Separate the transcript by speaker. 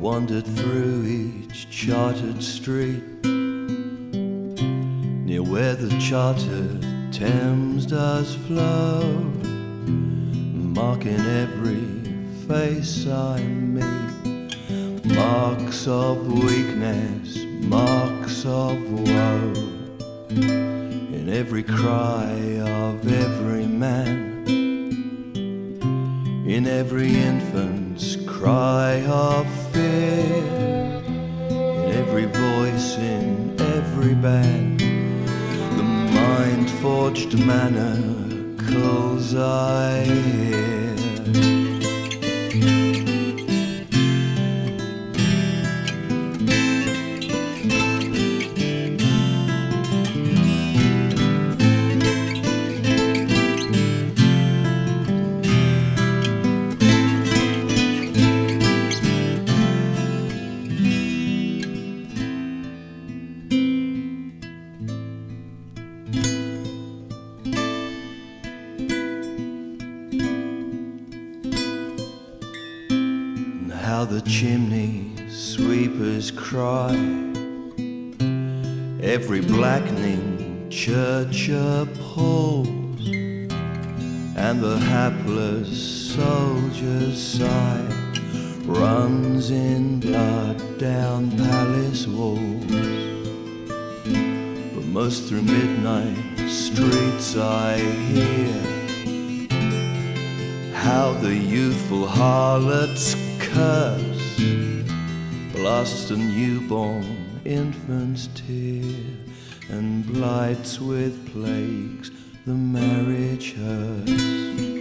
Speaker 1: wandered through each chartered street near where the chartered Thames does flow, marking every face I meet, marks of weakness, marks of woe, in every cry of every man in every infant's cry of band, the mind forged manacles I hear. How the chimney sweepers cry. Every blackening church appalls, and the hapless soldier's sigh runs in blood down palace walls. But most through midnight streets I hear how the youthful harlots curse, blast a newborn infant's tear, and blights with plagues the marriage hearse.